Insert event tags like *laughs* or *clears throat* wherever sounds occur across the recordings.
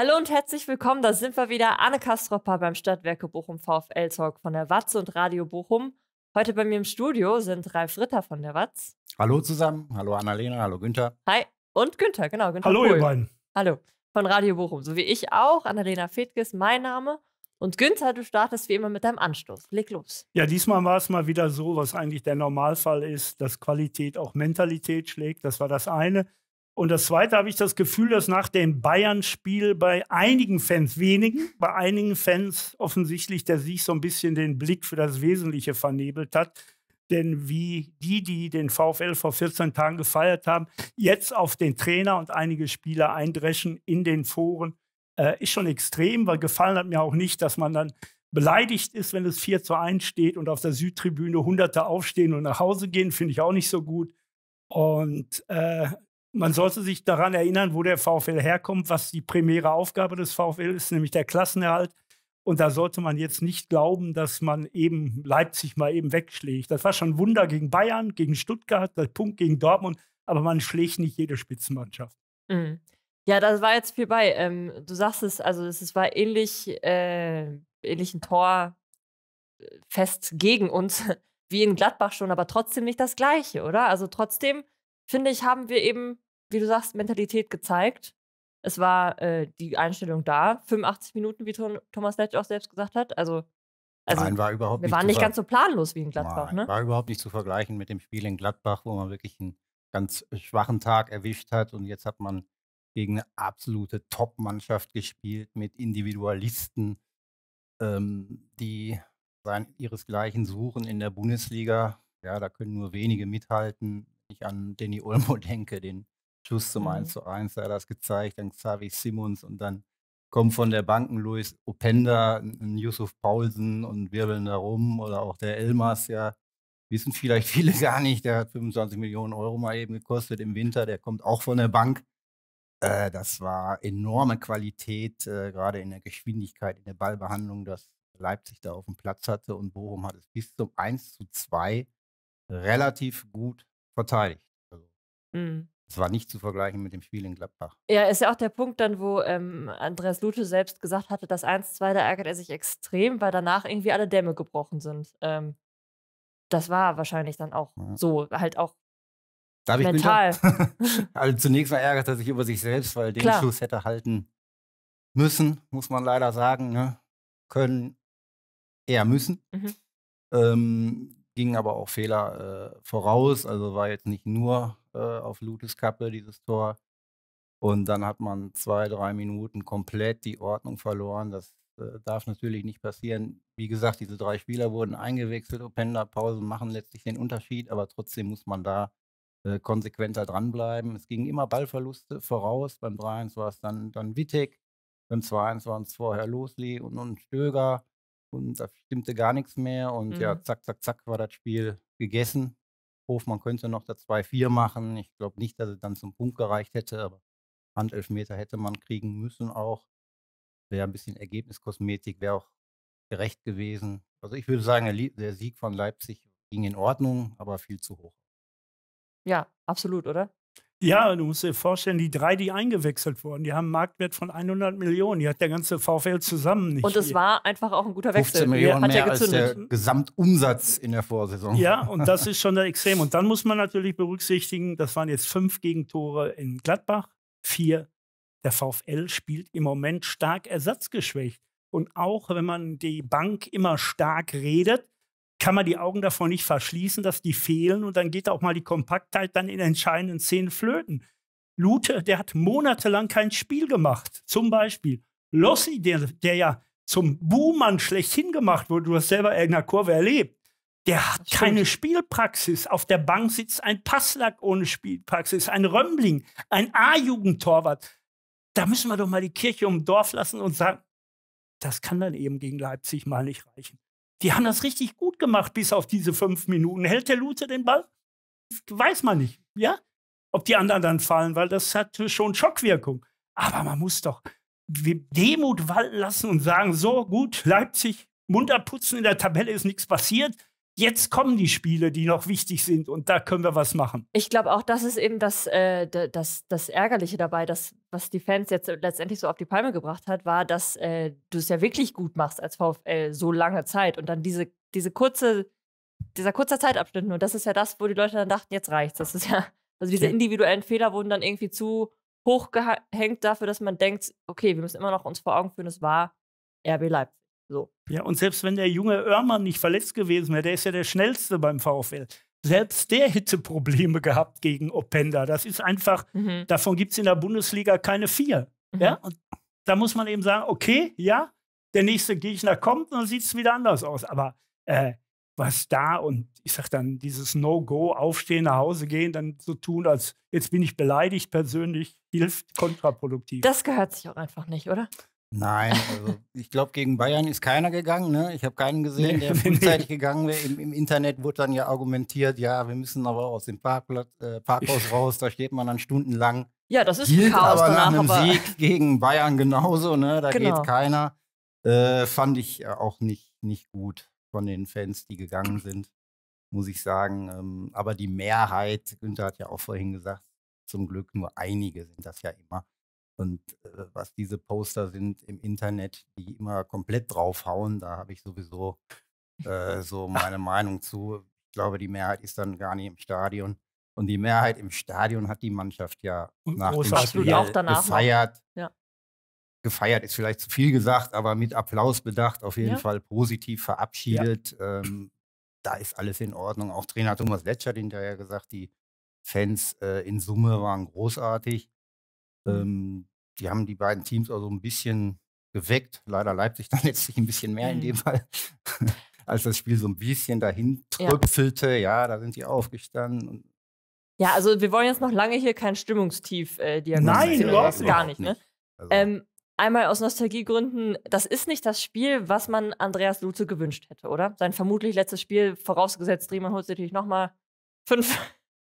Hallo und herzlich willkommen. Da sind wir wieder. Anne Kastropper beim Stadtwerke Bochum VfL Talk von der Watz und Radio Bochum. Heute bei mir im Studio sind Ralf Ritter von der Watz. Hallo zusammen. Hallo Annalena. Hallo Günther. Hi. Und Günther, genau. Günther Hallo, Pohl. ihr beiden. Hallo. Von Radio Bochum. So wie ich auch. Annalena Fedges, mein Name. Und Günther, du startest wie immer mit deinem Anstoß. Leg los. Ja, diesmal war es mal wieder so, was eigentlich der Normalfall ist, dass Qualität auch Mentalität schlägt. Das war das eine. Und das Zweite habe ich das Gefühl, dass nach dem Bayern-Spiel bei einigen Fans, wenigen, bei einigen Fans offensichtlich der Sieg so ein bisschen den Blick für das Wesentliche vernebelt hat. Denn wie die, die den VfL vor 14 Tagen gefeiert haben, jetzt auf den Trainer und einige Spieler eindreschen in den Foren, äh, ist schon extrem, weil gefallen hat mir auch nicht, dass man dann beleidigt ist, wenn es 4 zu 1 steht und auf der Südtribüne Hunderte aufstehen und nach Hause gehen, finde ich auch nicht so gut. Und äh, man sollte sich daran erinnern, wo der VfL herkommt, was die primäre Aufgabe des VfL ist, nämlich der Klassenerhalt. Und da sollte man jetzt nicht glauben, dass man eben Leipzig mal eben wegschlägt. Das war schon ein Wunder gegen Bayern, gegen Stuttgart, der Punkt gegen Dortmund, aber man schlägt nicht jede Spitzenmannschaft. Mhm. Ja, da war jetzt viel bei. Ähm, du sagst es, also es war ähnlich, äh, ähnlich ein Tor äh, fest gegen uns *laughs* wie in Gladbach schon, aber trotzdem nicht das Gleiche, oder? Also trotzdem, finde ich, haben wir eben, wie du sagst, Mentalität gezeigt. Es war äh, die Einstellung da, 85 Minuten, wie Thom- Thomas Letsch auch selbst gesagt hat. Also, also Nein, war überhaupt wir nicht waren nicht ganz so planlos wie in Gladbach, Nein, ne? War überhaupt nicht zu vergleichen mit dem Spiel in Gladbach, wo man wirklich einen ganz schwachen Tag erwischt hat. Und jetzt hat man gegen eine absolute Top-Mannschaft gespielt mit Individualisten, ähm, die sein, ihresgleichen suchen in der Bundesliga. Ja, da können nur wenige mithalten. Wenn ich an Danny Olmo *laughs* denke, den Schuss zum Mhm. 1 zu 1, da hat er das gezeigt, dann Xavi Simons und dann kommen von der Bank ein Luis Openda, Yusuf Paulsen und wirbeln da rum oder auch der Elmas, ja, wissen vielleicht *laughs* viele gar nicht, der hat 25 Millionen Euro mal eben gekostet im Winter, der kommt auch von der Bank. Äh, das war enorme Qualität, äh, gerade in der Geschwindigkeit, in der Ballbehandlung, dass Leipzig da auf dem Platz hatte und Bochum hat es bis zum 1 zu 2 relativ gut verteidigt. Also, Mhm. Es war nicht zu vergleichen mit dem Spiel in Gladbach. Ja, ist ja auch der Punkt dann, wo ähm, Andreas Lute selbst gesagt hatte, das 1-2, da ärgert er sich extrem, weil danach irgendwie alle Dämme gebrochen sind. Ähm, das war wahrscheinlich dann auch Ja. so, halt auch Darf mental. *laughs* *laughs* Also zunächst mal ärgert er sich über sich selbst, weil den Klar. Schuss hätte halten müssen, muss man leider sagen. Ne? Können eher müssen. Mhm. Ähm, gingen aber auch Fehler äh, voraus. Also war jetzt nicht nur äh, auf Lutes Kappe dieses Tor. Und dann hat man zwei, drei Minuten komplett die Ordnung verloren. Das äh, darf natürlich nicht passieren. Wie gesagt, diese drei Spieler wurden eingewechselt. Openda, Pausen machen letztlich den Unterschied, aber trotzdem muss man da äh, konsequenter dranbleiben. Es gingen immer Ballverluste voraus. Beim 3-1 war es dann, dann Wittek. Beim 2-1 waren es vorher Losli und, und Stöger. Und da stimmte gar nichts mehr. Und ja, Mhm. zack, zack, zack war das Spiel gegessen. Hofmann könnte noch das 2-4 machen. Ich glaube nicht, dass es dann zum Punkt gereicht hätte, aber Handelfmeter hätte man kriegen müssen auch. Wäre ein bisschen Ergebniskosmetik, wäre auch gerecht gewesen. Also ich würde sagen, der Sieg von Leipzig ging in Ordnung, aber viel zu hoch. Ja, absolut, oder? Ja, du musst dir vorstellen, die drei, die eingewechselt wurden, die haben einen Marktwert von 100 Millionen. Die hat der ganze VfL zusammen nicht. Und es war einfach auch ein guter 15 Wechsel. Millionen Hat ja mehr als der Gesamtumsatz in der Vorsaison. Ja, *laughs* und das ist schon extrem. Und dann muss man natürlich berücksichtigen, das waren jetzt fünf Gegentore in Gladbach, vier. Der VfL spielt im Moment stark ersatzgeschwächt. Und auch wenn man die Bank immer stark redet, kann man die Augen davor nicht verschließen, dass die fehlen. Und dann geht auch mal die Kompaktheit dann in entscheidenden Szenen flöten. Lute, der hat monatelang kein Spiel gemacht. Zum Beispiel Lossi, der, der ja zum Buhmann schlechthin gemacht wurde. Du hast selber irgendeiner Kurve erlebt. Der hat keine Spielpraxis. Auf der Bank sitzt ein Passlack ohne Spielpraxis, ein Römmling, ein A-Jugendtorwart. Da müssen wir doch mal die Kirche um Dorf lassen und sagen, das kann dann eben gegen Leipzig mal nicht reichen. Die haben das richtig gut gemacht, bis auf diese fünf Minuten. Hält der Lute den Ball? Weiß man nicht, ja? Ob die anderen dann fallen, weil das hat schon Schockwirkung. Aber man muss doch Demut walten lassen und sagen, so gut, Leipzig, munter putzen, in der Tabelle ist nichts passiert. Jetzt kommen die Spiele, die noch wichtig sind und da können wir was machen. Ich glaube auch, das ist eben das, äh, das, das Ärgerliche dabei, dass, was die Fans jetzt letztendlich so auf die Palme gebracht hat, war, dass äh, du es ja wirklich gut machst als VfL so lange Zeit und dann diese, diese kurze, dieser kurze Zeitabschnitt nur, das ist ja das, wo die Leute dann dachten, jetzt reicht's. Das ist ja, also diese individuellen Fehler wurden dann irgendwie zu hoch gehängt dafür, dass man denkt, okay, wir müssen immer noch uns vor Augen führen, es war RB Leipzig. So. Ja, und selbst wenn der junge Oermann nicht verletzt gewesen wäre, der ist ja der schnellste beim VfL. Selbst der hätte Probleme gehabt gegen Openda. Das ist einfach, mhm. davon gibt es in der Bundesliga keine vier. Mhm. Ja? Und da muss man eben sagen, okay, ja, der nächste Gegner kommt und dann sieht es wieder anders aus. Aber äh, was da und ich sag dann, dieses No-Go, aufstehen, nach Hause gehen, dann so tun, als jetzt bin ich beleidigt persönlich, hilft kontraproduktiv. Das gehört sich auch einfach nicht, oder? Nein, also ich glaube, gegen Bayern ist keiner gegangen. Ne? Ich habe keinen *laughs* gesehen, der *laughs* frühzeitig gegangen wäre. Im, Im, Internet wurde dann ja argumentiert, ja, wir müssen aber aus dem Parkplatz, äh, Parkhaus *laughs* raus, da steht man dann stundenlang. Ja, das ist Hielt Chaos aber danach, nach einem Sieg gegen Bayern genauso, ne? da genau. geht keiner. Äh, fand ich auch nicht, nicht gut von den Fans, die gegangen sind, muss ich sagen. Ähm, aber die Mehrheit, Günther hat ja auch vorhin gesagt, zum Glück nur einige sind das ja immer und äh, was diese Poster sind im Internet, die immer komplett draufhauen, da habe ich sowieso äh, so meine Meinung zu. Ich glaube, die Mehrheit ist dann gar nicht im Stadion. Und die Mehrheit im Stadion hat die Mannschaft ja nach dem Spiel auch danach gefeiert. Ja. Gefeiert ist vielleicht zu viel gesagt, aber mit Applaus bedacht, auf jeden ja. Fall positiv verabschiedet. Ja. Ähm, da ist alles in Ordnung. Auch Trainer Thomas Letscher hat hinterher gesagt, die Fans äh, in Summe waren großartig. Mhm. Ähm, die haben die beiden Teams also ein bisschen geweckt. Leider Leipzig *laughs* dann letztlich ein bisschen mehr in dem mhm. Fall, *laughs* als das Spiel so ein bisschen dahin tröpfelte. Ja, ja da sind die aufgestanden. ja, also wir wollen jetzt noch lange hier kein Stimmungstief äh, diagnostizieren. Nein, überhaupt gar nicht. Ne? Also. Ähm, einmal aus Nostalgiegründen, das ist nicht das Spiel, was man Andreas Lutze gewünscht hätte, oder? Sein vermutlich letztes Spiel, vorausgesetzt, Riemann holt sich natürlich nochmal fünf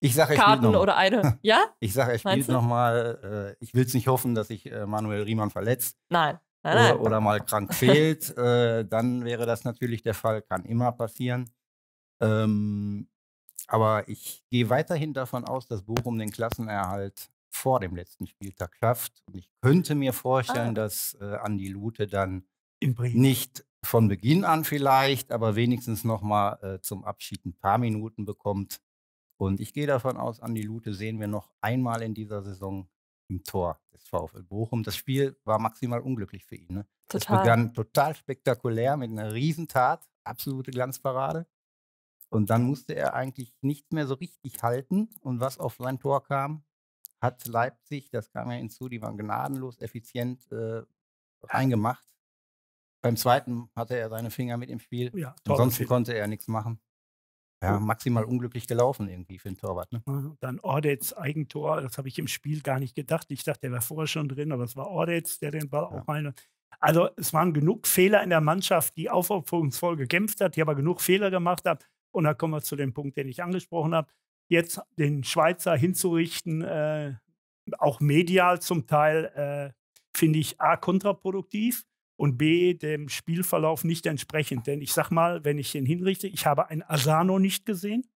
ich sage, er Karten spielt noch oder eine. *laughs* Ja? Ich sage, er spielt nochmal. Äh, ich will es nicht hoffen, dass sich äh, Manuel Riemann verletzt. Nein. Nein, nein. Oder, oder, mal krank *laughs* fehlt. Äh, dann wäre das natürlich der Fall. Kann immer passieren. Ähm, aber ich gehe weiterhin davon aus, dass Bochum den Klassenerhalt vor dem letzten Spieltag schafft. Und ich könnte mir vorstellen, ah. dass äh, Andi Lute dann nicht von Beginn an vielleicht, aber wenigstens noch mal äh, zum Abschied ein paar Minuten bekommt. Und ich gehe davon aus, Andi Lute sehen wir noch einmal in dieser Saison im Tor des VfL Bochum. Das Spiel war maximal unglücklich für ihn. Ne? Total. Es begann total spektakulär mit einer Riesentat, absolute Glanzparade. Und dann musste er eigentlich nichts mehr so richtig halten. Und was auf sein Tor kam, hat Leipzig, das kam ja hinzu, die waren gnadenlos effizient äh, reingemacht. Beim zweiten hatte er seine Finger mit im Spiel. Ja, Ansonsten konnte er nichts machen. Ja, maximal unglücklich gelaufen irgendwie für den Torwart. Ne? Dann Ordets Eigentor, das habe ich im Spiel gar nicht gedacht. Ich dachte, der war vorher schon drin, aber es war Ordets, der den Ball ja. auch rein. Also es waren genug Fehler in der Mannschaft, die aufopferungsvoll gekämpft hat, die aber genug Fehler gemacht hat. Und da kommen wir zu dem Punkt, den ich angesprochen habe. Jetzt den Schweizer hinzurichten, äh, auch medial zum Teil, äh, finde ich A kontraproduktiv und B, dem Spielverlauf nicht entsprechend. Denn ich sag mal, wenn ich ihn hinrichte, ich habe einen Asano nicht gesehen.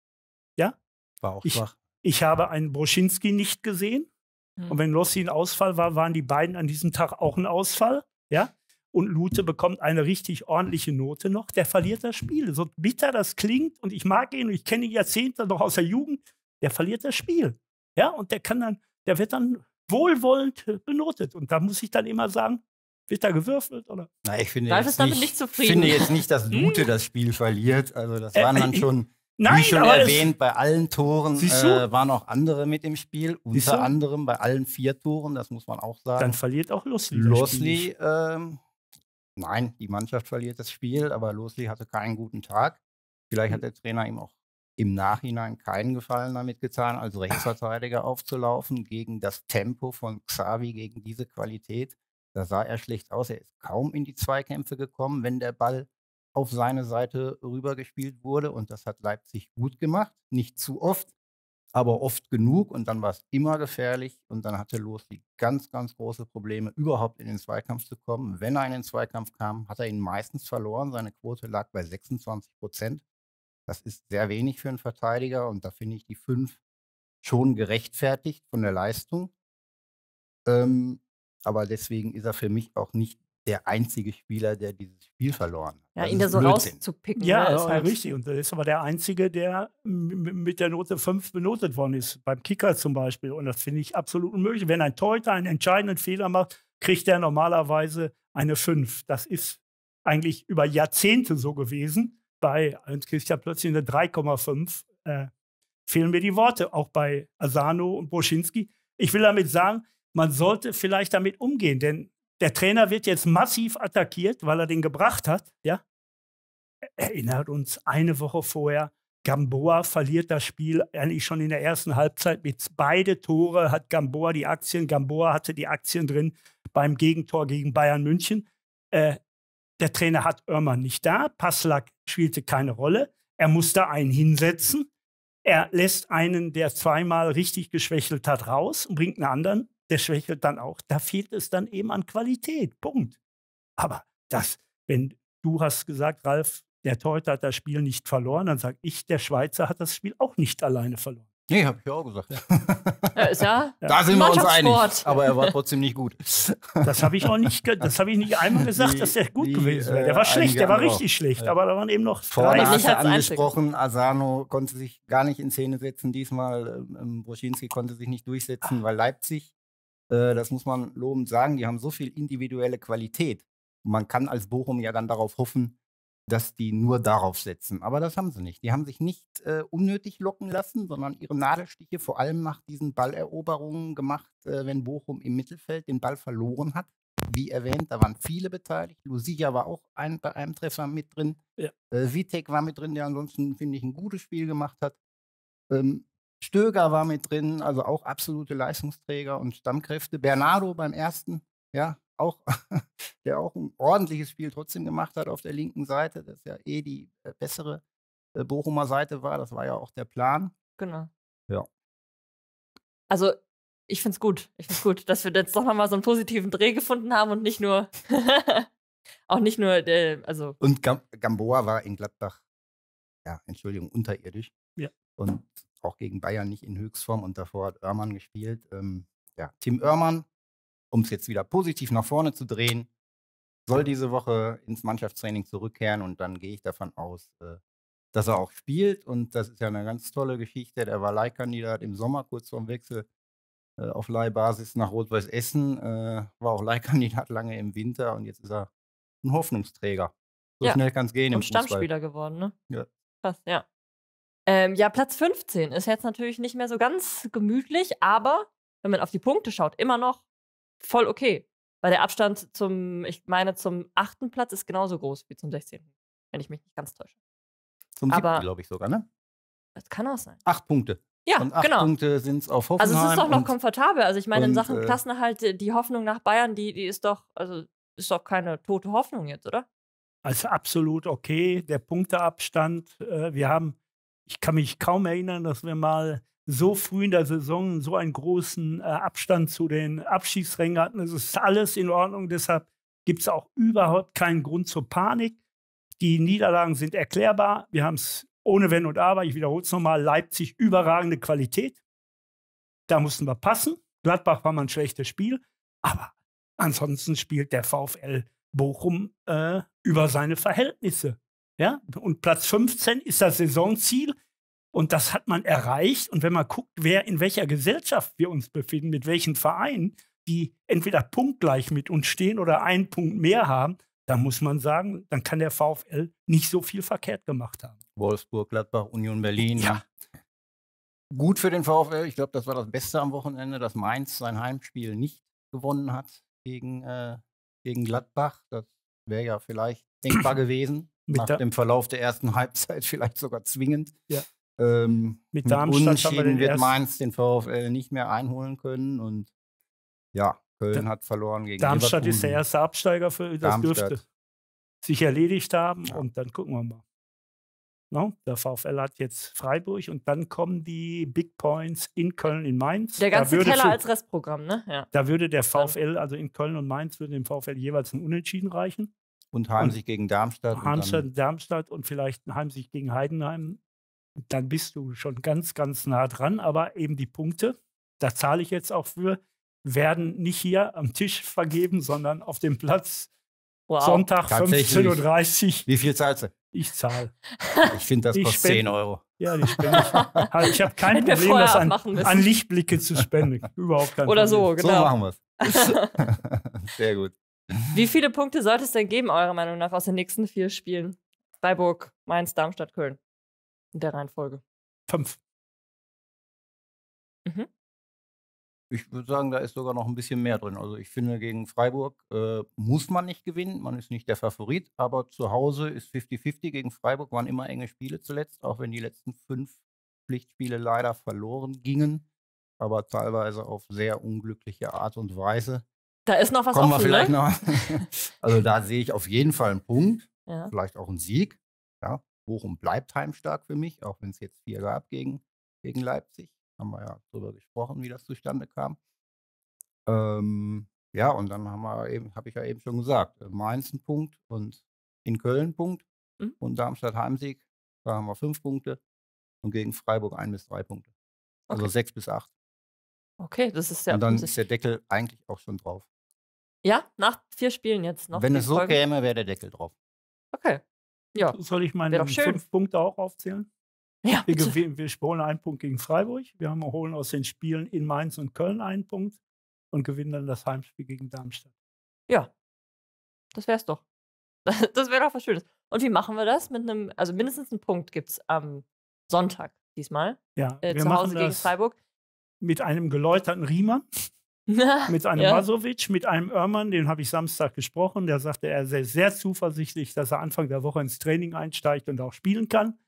Ja? War auch ich, schwach. Ich habe einen Broschinski nicht gesehen. Mhm. Und wenn Lossi ein Ausfall war, waren die beiden an diesem Tag auch ein Ausfall. Ja? Und Lute bekommt eine richtig ordentliche Note noch. Der verliert das Spiel. So bitter das klingt, und ich mag ihn und ich kenne ihn Jahrzehnte noch aus der Jugend, der verliert das Spiel. Ja, und der kann dann, der wird dann wohlwollend benotet. Und da muss ich dann immer sagen, wird da gewürfelt? Oder? Na, ich finde, jetzt nicht, nicht finde jetzt nicht, dass Lute hm? das Spiel verliert. Also das waren dann schon, Nein, wie schon erwähnt, bei allen Toren äh, waren auch andere mit im Spiel. Unter anderem bei allen vier Toren, das muss man auch sagen. Dann verliert auch Losli. Losli, ähm, nein, die Mannschaft verliert das Spiel, aber Losli hatte keinen guten Tag. Vielleicht hat hm. der Trainer ihm auch im Nachhinein keinen Gefallen damit getan, als *laughs* Rechtsverteidiger aufzulaufen gegen das Tempo von Xavi, gegen diese Qualität. Da sah er schlecht aus. Er ist kaum in die Zweikämpfe gekommen, wenn der Ball auf seine Seite rübergespielt wurde. Und das hat Leipzig gut gemacht. Nicht zu oft, aber oft genug. Und dann war es immer gefährlich. Und dann hatte Losli ganz, ganz große Probleme, überhaupt in den Zweikampf zu kommen. Wenn er in den Zweikampf kam, hat er ihn meistens verloren. Seine Quote lag bei 26 Prozent. Das ist sehr wenig für einen Verteidiger und da finde ich die 5 schon gerechtfertigt von der Leistung. Ähm, aber deswegen ist er für mich auch nicht der einzige Spieler, der dieses Spiel verloren hat. Ja, Das ihn da ist so Blödsinn. rauszupicken. Ja, ne, ist ja, halt- richtig. Und das ist aber der Einzige, der mit der Note 5 benotet worden ist. Beim Kicker zum Beispiel. Und das finde ich absolut unmöglich. Wenn ein Torhüter einen entscheidenden Fehler macht, kriegt er normalerweise eine 5. Das ist eigentlich über Jahrzehnte so gewesen. Bei uns kriegt er plötzlich eine 3,5. Äh, fehlen mir die Worte, auch bei Asano und Boschinski. Ich will damit sagen, man sollte vielleicht damit umgehen, denn der Trainer wird jetzt massiv attackiert, weil er den gebracht hat. Ja? Erinnert uns eine Woche vorher, Gamboa verliert das Spiel eigentlich schon in der ersten Halbzeit mit beide Tore hat Gamboa die Aktien. Gamboa hatte die Aktien drin beim Gegentor gegen Bayern München. Äh, der Trainer hat Oermann nicht da. Passlack spielte keine Rolle. Er musste einen hinsetzen. Er lässt einen, der zweimal richtig geschwächelt hat, raus und bringt einen anderen, der schwächelt dann auch. Da fehlt es dann eben an Qualität. Punkt. Aber das, wenn du hast gesagt, Ralf, der Torhüter hat das Spiel nicht verloren, dann sage ich, der Schweizer hat das Spiel auch nicht alleine verloren. Nee, habe ich auch gesagt. Ja, *laughs* ja. Da sind wir uns einig. Aber er war trotzdem nicht gut. Das habe ich auch nicht, das habe ich nicht einmal *laughs* gesagt, Wie- dass der gut wie, gewesen wäre. äh, Der war schlecht, der war richtig auch. schlecht, aber da waren eben noch Vorne Nicht hast du angesprochen, Asano konnte sich gar nicht in Szene setzen diesmal. Ähm, Broschinski konnte sich nicht durchsetzen, weil Leipzig, äh, das muss man lobend sagen, die haben so viel individuelle Qualität. Und man kann als Bochum ja dann darauf hoffen, dass die nur darauf setzen. Aber das haben sie nicht. Die haben sich nicht äh, unnötig locken lassen, sondern ihre Nadelstiche vor allem nach diesen Balleroberungen gemacht, äh, wenn Bochum im Mittelfeld den Ball verloren hat. Wie erwähnt, da waren viele beteiligt. Lucia war auch ein, bei einem Treffer mit drin. Ja. Äh, Vitek war mit drin, der ansonsten, finde ich, ein gutes Spiel gemacht hat. Ähm, Stöger war mit drin, also auch absolute Leistungsträger und Stammkräfte. Bernardo beim ersten, ja, auch, *laughs* der auch ein ordentliches Spiel trotzdem gemacht hat auf der linken Seite, das ja eh die äh, bessere äh, Bochumer Seite war. Das war ja auch der Plan. Genau. Ja. Also, ich finde es gut. Ich finde es gut, dass wir jetzt doch nochmal so einen positiven Dreh gefunden haben und nicht nur. *laughs* auch nicht nur, äh, also. Und Gam Gamboa war in Gladbach, ja, Entschuldigung, unterirdisch. Ja. Und auch gegen Bayern nicht in Höchstform und davor hat Oermann gespielt. Ähm, ja, Tim Oermann, um es jetzt wieder positiv nach vorne zu drehen, soll diese Woche ins Mannschaftstraining zurückkehren und dann gehe ich davon aus, äh, dass er auch spielt. Und das ist ja eine ganz tolle Geschichte. Der war Leihkandidat im Sommer, kurz vorm Wechsel äh, auf Leihbasis nach Rot-Weiß Essen, äh, war auch Leihkandidat lange im Winter und jetzt ist er ein Hoffnungsträger. So Ja. schnell kann es gehen im Und Fußball. Stammspieler geworden, ne? Ja. Krass, ja. Ähm, ja, Platz 15 ist jetzt natürlich nicht mehr so ganz gemütlich, aber wenn man auf die Punkte schaut, immer noch voll okay. Weil der Abstand zum, ich meine, zum achten Platz ist genauso groß wie zum 16. Wenn ich mich nicht ganz täusche. Zum siebten, glaube ich sogar, ne? Das kann auch sein. Acht Punkte. Ja, und acht genau. Punkte sind es auf Hoffenheim. Also es ist doch noch und komfortabel. Also ich meine, in Sachen äh, Klassenerhalt, die- die Hoffnung nach Bayern, die, die ist doch, also ist doch keine tote Hoffnung jetzt, oder? Also absolut okay. Der Punkteabstand, äh, wir haben, ich kann mich kaum erinnern, dass wir mal so früh in der Saison so einen großen äh, Abstand zu den Abschiedsrängen hatten. Es ist alles in Ordnung, deshalb gibt es auch überhaupt keinen Grund zur Panik. Die Niederlagen sind erklärbar. Wir haben es ohne Wenn und Aber. Ich wiederhole es nochmal. Leipzig überragende Qualität. Da mussten wir passen. Gladbach war mal ein schlechtes Spiel. Aber ansonsten spielt der VfL Bochum äh, über seine Verhältnisse. Ja? Und Platz 15 ist das Saisonziel. Und das hat man erreicht. Und wenn man guckt, wer in welcher Gesellschaft wir uns befinden, mit welchen Vereinen, die entweder punktgleich mit uns stehen oder einen Punkt mehr haben, dann muss man sagen, dann kann der VfL nicht so viel verkehrt gemacht haben. Wolfsburg, Gladbach, Union Berlin. Ja. Gut für den VfL. Ich glaube, das war das Beste am Wochenende, dass Mainz sein Heimspiel nicht gewonnen hat gegen, äh, gegen Gladbach. Das wäre ja vielleicht denkbar *clears throat* gewesen. Mit nach der- dem Verlauf der ersten *laughs* Halbzeit vielleicht sogar zwingend. Ja. Ähm, Mit mit Darmstadt haben wir wird Mainz den VfL nicht mehr einholen können. Und ja, Köln Da- hat verloren gegen Darmstadt ist der Leverkusen. erste Absteiger für das Darmstadt. dürfte sich erledigt haben Ja. und dann gucken wir mal. No? Der VfL hat jetzt Freiburg und dann kommen die Big Points in Köln, in Mainz. Der ganze Keller für- als Restprogramm, ne? Ja. Da würde der VfL, also in Köln und Mainz, würde dem VfL jeweils ein Unentschieden reichen. Und Heimsieg gegen Darmstadt. Darmstadt, Darmstadt und vielleicht ein Heimsieg gegen Heidenheim. Dann bist du schon ganz, ganz nah dran. Aber eben die Punkte, da zahle ich jetzt auch für, werden nicht hier am Tisch vergeben, sondern auf dem Platz wow. Sonntag 15.30 Uhr. Wie viel zahlst du? Ich zahle. Ich finde, das ich kostet spend, 10 Euro. Ja, die spende ich. Also ich habe kein Hätten Problem, das an, an, Lichtblicke zu spenden. Überhaupt kein Oder Problem. so, genau. So machen wir es. *laughs* Sehr gut. Wie viele Punkte sollte es denn geben, eurer Meinung nach, aus den nächsten vier Spielen? Freiburg, Mainz, Darmstadt, Köln. In der Reihenfolge. Fünf. Mhm. Ich würde sagen, da ist sogar noch ein bisschen mehr drin. Also ich finde, gegen Freiburg äh, muss man nicht gewinnen. Man ist nicht der Favorit, aber zu Hause ist 50-50. Gegen Freiburg waren immer enge Spiele zuletzt, auch wenn die letzten fünf Pflichtspiele leider verloren gingen, aber teilweise auf sehr unglückliche Art und Weise. Da ist noch was Kommen offen, wir vielleicht ne? noch. *laughs* also da sehe ich auf jeden Fall einen Punkt, ja. vielleicht auch einen Sieg. Ja, Bochum bleibt heimstark für mich, auch wenn es jetzt vier gab gegen, gegen Leipzig. Haben wir ja darüber gesprochen, wie das zustande kam. Ähm, ja, und dann haben wir eben, habe ich ja eben schon gesagt, Mainz ein Punkt und in Köln ein Punkt mhm. und Darmstadt Heimsieg, da haben wir fünf Punkte und gegen Freiburg ein bis drei Punkte. Also okay. sechs bis acht. Okay, das ist ja. Und dann ist der Deckel eigentlich auch schon drauf. Ja, nach vier Spielen jetzt noch. Wenn es so Folge. käme, wäre der Deckel drauf. Okay. Ja. Soll ich meine fünf Punkte auch aufzählen? Ja, wir, gewinnen, wir holen einen Punkt gegen Freiburg. Wir haben, holen aus den Spielen in Mainz und Köln einen Punkt und gewinnen dann das Heimspiel gegen Darmstadt. Ja, das wär's doch. *laughs* Das wäre doch was Schönes. Und wie machen wir das? Mit einem, also mindestens einen Punkt gibt es am Sonntag diesmal. Ja, äh, wir zu Hause gegen Freiburg. Mit einem geläuterten Riemann. *laughs* mit einem ja. Masovic, mit einem Oermann, den habe ich Samstag gesprochen. Der sagte, er sei sehr zuversichtlich, dass er Anfang der Woche ins Training einsteigt und auch spielen kann.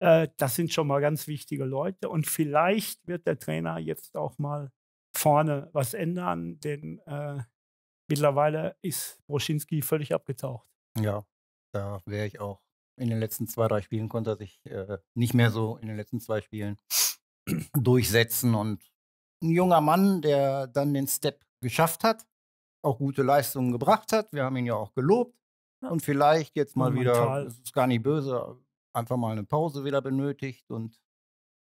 Äh, das sind schon mal ganz wichtige Leute. Und vielleicht wird der Trainer jetzt auch mal vorne was ändern, denn äh, mittlerweile ist Broschinski völlig abgetaucht. Ja, da wäre ich auch in den letzten zwei, drei Spielen konnte er sich äh, nicht mehr so in den letzten zwei Spielen *clears throat* durchsetzen. Und ein junger Mann, der dann den Step geschafft hat, auch gute Leistungen gebracht hat. Wir haben ihn ja auch gelobt. Und vielleicht jetzt mal wieder, es ist gar nicht böse, einfach mal eine Pause wieder benötigt und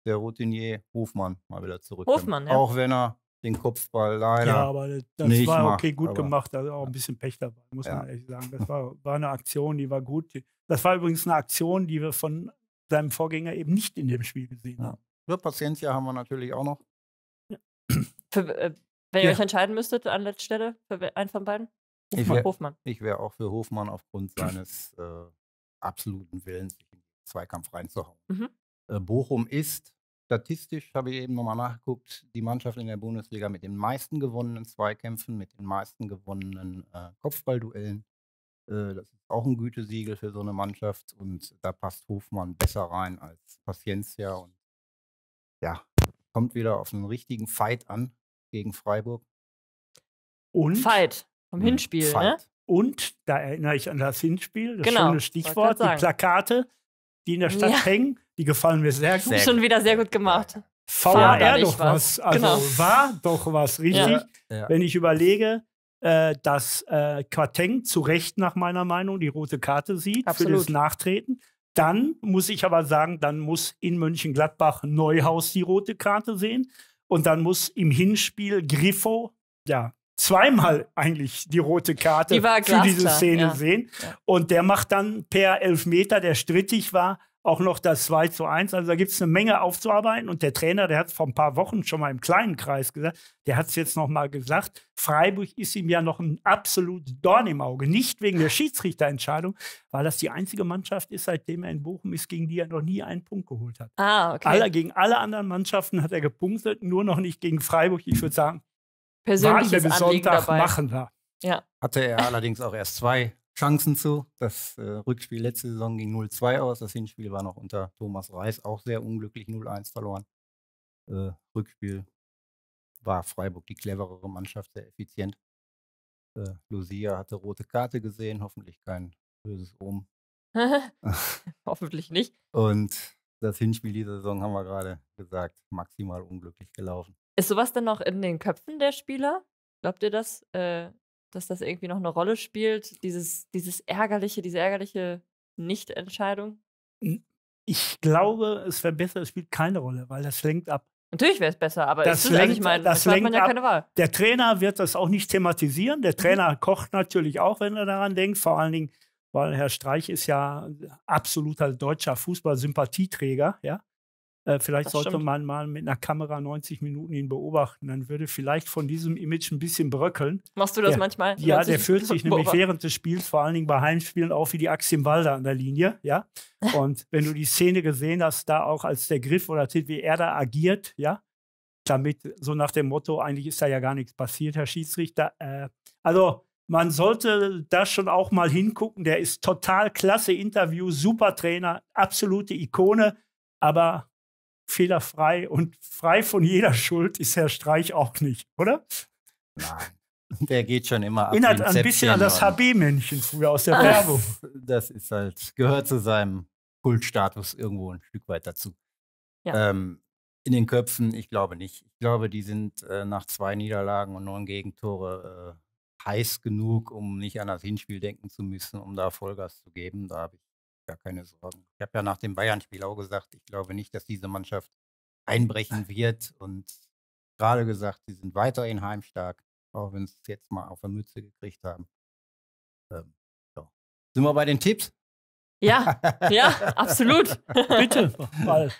der Routinier Hofmann mal wieder zurück. Hofmann, ja. Auch wenn er den Kopfball leider. Ja, aber das nicht war okay, macht, gut gemacht. Da auch ein bisschen Pech dabei, muss ja. man ehrlich sagen. Das war, war eine Aktion, die war gut. Das war übrigens eine Aktion, die wir von seinem Vorgänger eben nicht in dem Spiel gesehen haben. Ja, Paciencia haben wir natürlich auch noch. Ja. Für, äh, wenn ihr euch entscheiden müsstet an letzter Stelle, für einen von beiden? Hofmann. Ich wäre wär auch für Hofmann aufgrund seines äh, absoluten Willens, sich Zweikampf reinzuhauen. Mhm. Äh, Bochum ist statistisch, habe ich eben nochmal nachgeguckt, die Mannschaft in der Bundesliga mit den meisten gewonnenen Zweikämpfen, mit den meisten gewonnenen äh, Kopfballduellen. Äh, das ist auch ein Gütesiegel für so eine Mannschaft und da passt Hofmann besser rein als Paciencia und ja, kommt wieder auf einen richtigen Fight an gegen Freiburg. Und Fight vom hm, Hinspiel, ne? Fight. ne? Und da erinnere ich an das Hinspiel, das genau, schöne Stichwort, die Plakate die in der Stadt ja. hängen. Die gefallen mir sehr gut. Sehr Schon wieder sehr gut gemacht. VR doch was. Also genau. war doch was, richtig? Ja. Ja. Wenn ich überlege, äh, dass äh, Quateng zu Recht nach meiner Meinung die rote Karte sieht Absolut. für das Nachtreten. Dann muss ich aber sagen, dann muss in Mönchengladbach Neuhaus die rote Karte sehen. Und dann muss im Hinspiel Griffo, ja, zweimal eigentlich die rote Karte die für diese Szene ja. sehen. Ja. Und der macht dann per Elfmeter, der strittig war, auch noch das 2 zu 1. Also da gibt es eine Menge aufzuarbeiten. Und der Trainer, der hat es vor ein paar Wochen schon mal im kleinen Kreis gesagt, der hat es jetzt noch mal gesagt, Freiburg ist ihm ja noch ein absolutes Dorn im Auge. Nicht wegen der Schiedsrichterentscheidung, weil das die einzige Mannschaft ist, seitdem er in Bochum ist, gegen die er noch nie einen Punkt geholt hat. Ah, okay. Alle, gegen alle anderen Mannschaften hat er gepunktet, nur noch nicht gegen Freiburg. Ich würde sagen, persönliches bis Sonntag dabei. machen wir. Ja. Hatte er allerdings auch erst zwei Chancen zu. Das äh, Rückspiel letzte Saison ging 0-2 aus. Das Hinspiel war noch unter Thomas Reis auch sehr unglücklich 0-1 verloren. Äh, Rückspiel war Freiburg die cleverere Mannschaft, sehr effizient. Äh, Lucia hatte rote Karte gesehen, hoffentlich kein böses Ohm. *laughs* hoffentlich nicht. Und das Hinspiel dieser Saison haben wir gerade gesagt, maximal unglücklich gelaufen. Ist sowas denn noch in den Köpfen der Spieler? Glaubt ihr das? Äh, dass das irgendwie noch eine Rolle spielt? Dieses, dieses ärgerliche, diese ärgerliche Nichtentscheidung? Ich glaube, es wäre besser, es spielt keine Rolle, weil das lenkt ab. Natürlich wäre es besser, aber Das also lenkt- ich meine, das hat man lenkt ja ab. keine Wahl. Der Trainer wird das auch nicht thematisieren. Mhm. Der Trainer kocht natürlich auch, wenn er daran denkt. Vor allen Dingen, weil Herr Streich ist ja absoluter deutscher Fußball-Sympathieträger. Ja? Äh, vielleicht Das sollte stimmt. man mal mit einer Kamera 90 Minuten ihn beobachten. Dann würde vielleicht von diesem Image ein bisschen bröckeln. Machst du das Ja. manchmal? Ja, der fühlt sich *laughs* nämlich während des Spiels, vor allen Dingen bei Heimspielen, auch wie die Axt im Walde an der Linie. Ja? Und wenn du die Szene gesehen hast, da auch als der Griff oder Tipp, wie er da agiert, ja, damit so nach dem Motto, eigentlich ist da ja gar nichts passiert, Herr Schiedsrichter. Äh, also man sollte da schon auch mal hingucken. Der ist total klasse Interview, super Trainer, absolute Ikone, aber fehlerfrei und frei von jeder Schuld ist Herr Streich auch nicht, oder? Nein. Der geht schon immer ab. Erinnert ein bisschen an das HB-Männchen früher aus der. *laughs* Werbung. Das ist halt, gehört zu seinem Kultstatus irgendwo ein Stück weit dazu. Ja. Ähm, in den Köpfen, ich glaube nicht. Ich glaube, die sind äh, nach zwei Niederlagen und neun Gegentore äh, heiß genug, um nicht an das Hinspiel denken zu müssen, um da Vollgas zu geben. Da habe ich gar keine Sorgen. Ich habe ja nach dem Bayern-Spiel auch gesagt, ich glaube nicht, dass diese Mannschaft einbrechen wird und gerade gesagt, sie sind weiterhin heimstark, auch wenn sie es jetzt mal auf der Mütze gekriegt haben. Ähm, so. Sind wir bei den Tipps? Ja, *laughs* ja, absolut. *laughs* Bitte, weil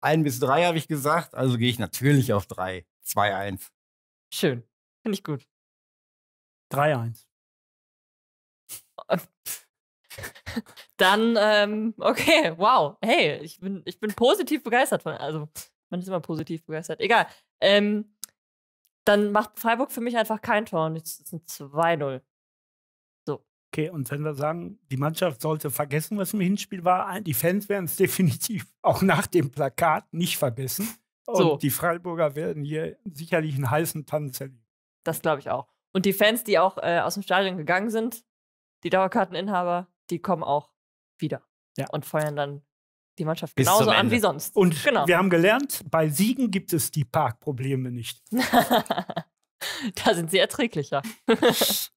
Ein bis drei habe ich gesagt, also gehe ich natürlich auf drei. 2-1. Schön. Finde ich gut. 3-1. Dann, ähm, okay, wow. Hey, ich bin, ich bin positiv begeistert von. Also, man ist immer positiv begeistert. Egal. Ähm, dann macht Freiburg für mich einfach kein Tor und jetzt ist es ein 2-0. Okay, und wenn wir sagen, die Mannschaft sollte vergessen, was im Hinspiel war, die Fans werden es *laughs* definitiv auch nach dem Plakat nicht vergessen. Und So. die Freiburger werden hier sicherlich einen heißen Tanz erleben. Das glaube ich auch. Und die Fans, die auch äh, aus dem Stadion gegangen sind, die Dauerkarteninhaber, die kommen auch wieder. Ja. Und feuern dann die Mannschaft Bis genauso an wie sonst. Und Genau. wir haben gelernt, bei Siegen gibt es die Parkprobleme nicht. *laughs* da sind sie erträglicher. *laughs*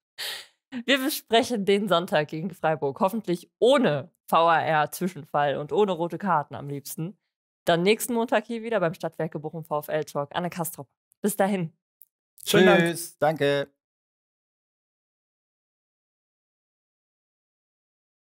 Wir besprechen den Sonntag gegen Freiburg, hoffentlich ohne VAR-Zwischenfall und ohne rote Karten am liebsten. Dann nächsten Montag hier wieder beim Stadtwerke Bochum VfL Talk. Anne Kastrop. Bis dahin. Schönen Dank. Tschüss, danke.